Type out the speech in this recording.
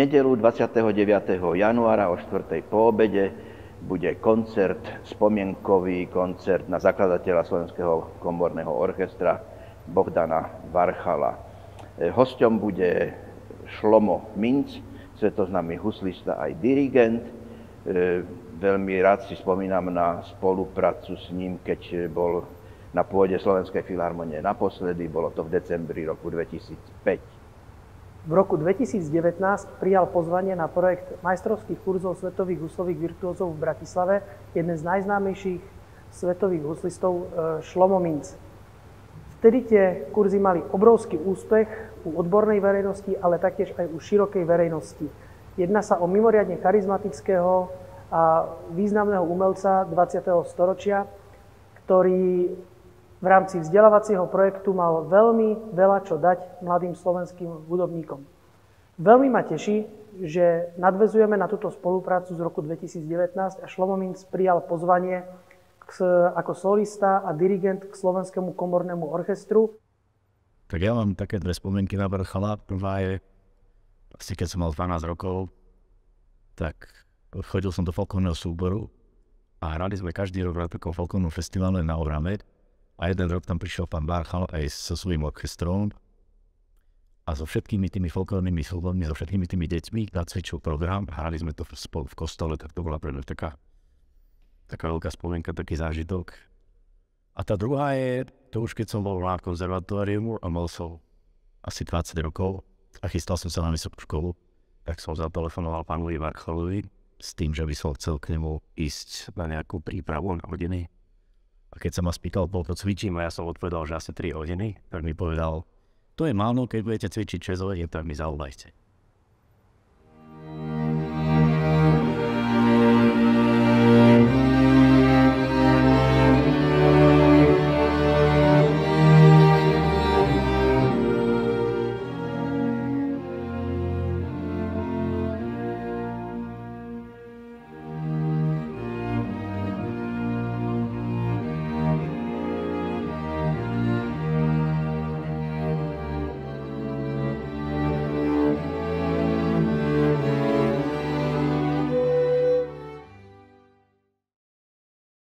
nedelu 29. januára o 4. po obede bude koncert, spomienkový koncert na zakladateľa Slovenského komorného orchestra Bohdana Varchala. E, hosťom bude Šlomo Minc, svetoznámy huslista aj dirigent. E, veľmi rád si spomínam na spoluprácu s ním, keď bol na pôde Slovenskej filharmonie naposledy, bolo to v decembri roku 2005. V roku 2019 prijal pozvanie na projekt majstrovských kurzov svetových huslových virtuózov v Bratislave jeden z najznámejších svetových huslistov e, Šlomo Minc. Vtedy tie kurzy mali obrovský úspech u odbornej verejnosti, ale taktiež aj u širokej verejnosti. Jedná sa o mimoriadne charizmatického a významného umelca 20. storočia, ktorý v rámci vzdelávacieho projektu mal veľmi veľa čo dať mladým slovenským hudobníkom. Veľmi ma teší, že nadvezujeme na túto spoluprácu z roku 2019 a Šlomominc prijal pozvanie k, ako solista a dirigent k Slovenskému komornému orchestru. Tak ja mám také dve spomienky na Brchala. Prvá je, asi keď som mal 12 rokov, tak chodil som do folkovného súboru a hrali sme každý rok na takom folkovnom festivale na Orame a jeden rok tam prišiel pán Barchal aj so svojím orchestrom a so všetkými tými folklórnymi súbormi, so všetkými tými deťmi nacvičil program hrali sme to spolu v kostole, tak to bola pre mňa taká, taká veľká spomienka, taký zážitok. A tá druhá je, to už keď som bol na konzervatóriu a mal som asi 20 rokov a chystal som sa na vysokú školu, tak som zatelefonoval pánovi Varchalovi s tým, že by som chcel k nemu ísť na nejakú prípravu na hodiny a keď sa ma spýtal, to cvičím a ja som odpovedal, že asi 3 hodiny, tak mi povedal, to je málo, keď budete cvičiť 6 hodín, tak mi zavolajte.